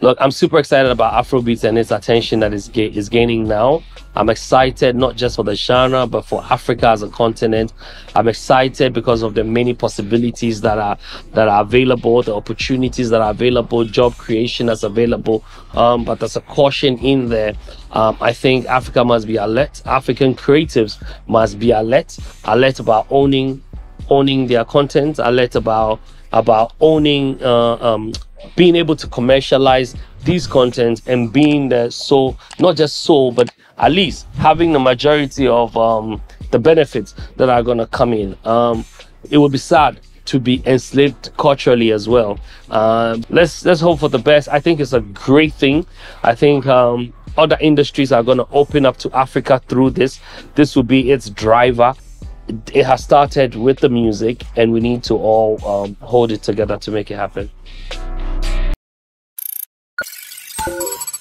look, I'm super excited about Afrobeats and its attention that is ga- is gaining now. I'm excited not just for the genre, but for Africa as a continent. I'm excited because of the many possibilities that are that are available, the opportunities that are available, job creation that's available. Um, but there's a caution in there. Um, I think Africa must be alert. African creatives must be alert. Alert about owning owning their content. Alert about about owning uh, um, being able to commercialize these content and being the so not just so but at least having the majority of um, the benefits that are going to come in. Um, it would be sad to be enslaved culturally as well. Um, let's let's hope for the best. I think it's a great thing. I think um, other industries are going to open up to africa through this. This will be its driver. It has started with the music and we need to all um, hold it together to make it happen you